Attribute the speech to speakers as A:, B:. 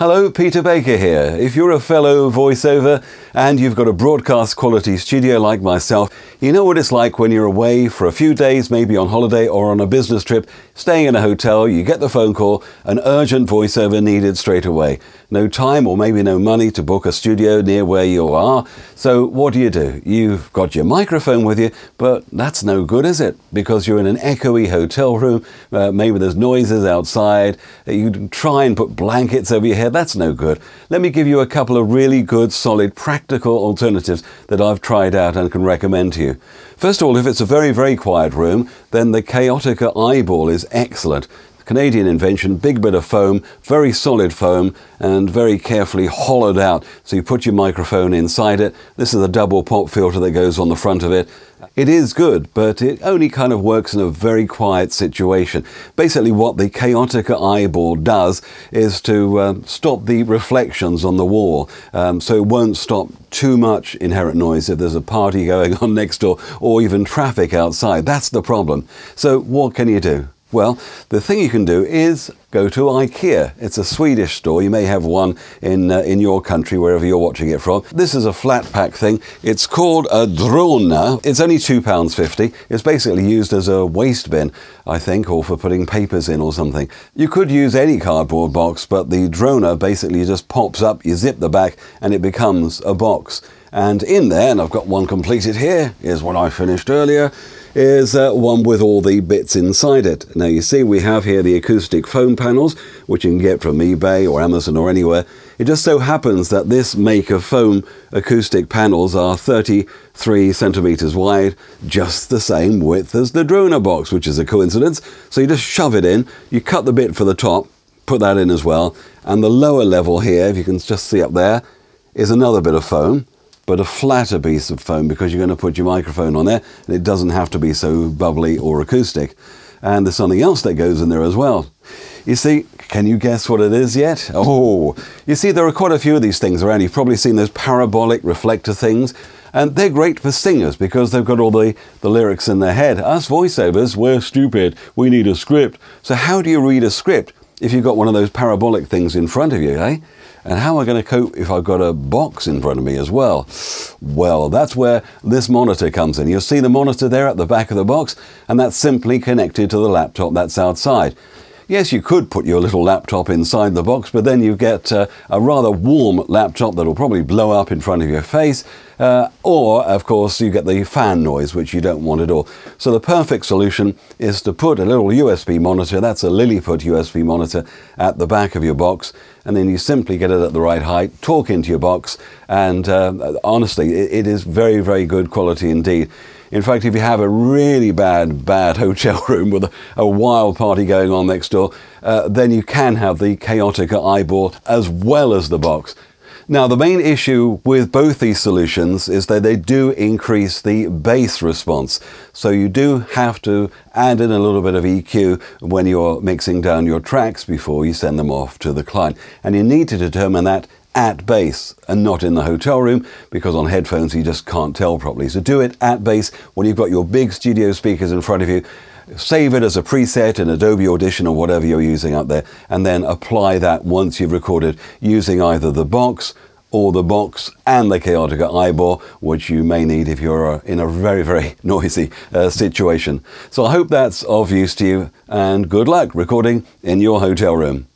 A: Hello, Peter Baker here. If you're a fellow voiceover and you've got a broadcast quality studio like myself, you know what it's like when you're away for a few days, maybe on holiday or on a business trip, staying in a hotel, you get the phone call, an urgent voiceover needed straight away. No time or maybe no money to book a studio near where you are. So what do you do? You've got your microphone with you, but that's no good, is it? Because you're in an echoey hotel room, uh, maybe there's noises outside, you try and put blankets over your head that's no good. Let me give you a couple of really good, solid, practical alternatives that I've tried out and can recommend to you. First of all, if it's a very, very quiet room, then the Kaotica eyeball is excellent. Canadian invention, big bit of foam, very solid foam, and very carefully hollowed out. So you put your microphone inside it. This is a double pop filter that goes on the front of it. It is good, but it only kind of works in a very quiet situation. Basically, what the Kaotica eyeball does is to uh, stop the reflections on the wall, um, so it won't stop too much inherent noise if there's a party going on next door or even traffic outside. That's the problem. So, what can you do? Well, the thing you can do is go to IKEA. It's a Swedish store. You may have one in, uh, in your country, wherever you're watching it from. This is a flat pack thing. It's called a drona. It's only £2.50. It's basically used as a waste bin, I think, or for putting papers in or something. You could use any cardboard box, but the drona basically just pops up, you zip the back, and it becomes a box. And in there, and I've got one completed here, is what I finished earlier is uh, one with all the bits inside it. Now you see we have here the acoustic foam panels, which you can get from eBay or Amazon or anywhere. It just so happens that this make of foam acoustic panels are 33 centimeters wide, just the same width as the Drona box, which is a coincidence. So you just shove it in, you cut the bit for the top, put that in as well, and the lower level here, if you can just see up there, is another bit of foam but a flatter piece of foam because you're going to put your microphone on there and it doesn't have to be so bubbly or acoustic. And there's something else that goes in there as well. You see, can you guess what it is yet? Oh, you see, there are quite a few of these things around. You've probably seen those parabolic reflector things. And they're great for singers because they've got all the, the lyrics in their head. Us voiceovers, we're stupid. We need a script. So how do you read a script if you've got one of those parabolic things in front of you, eh? And how am I going to cope if I've got a box in front of me as well? Well, that's where this monitor comes in. You'll see the monitor there at the back of the box, and that's simply connected to the laptop that's outside. Yes, you could put your little laptop inside the box, but then you get uh, a rather warm laptop that'll probably blow up in front of your face. Uh, or, of course, you get the fan noise, which you don't want at all. So the perfect solution is to put a little USB monitor, that's a Lilliput USB monitor, at the back of your box, and then you simply get it at the right height, talk into your box, and uh, honestly, it, it is very, very good quality indeed. In fact, if you have a really bad, bad hotel room with a, a wild party going on next door, uh, then you can have the Kaotica eyeball as well as the box. Now, the main issue with both these solutions is that they do increase the bass response. So you do have to add in a little bit of EQ when you're mixing down your tracks before you send them off to the client. And you need to determine that at base and not in the hotel room because on headphones you just can't tell properly. So do it at base when you've got your big studio speakers in front of you. Save it as a preset in Adobe Audition or whatever you're using out there and then apply that once you've recorded using either the box or the box and the Kaotica eyeball, which you may need if you're uh, in a very, very noisy uh, situation. So I hope that's of use to you and good luck recording in your hotel room.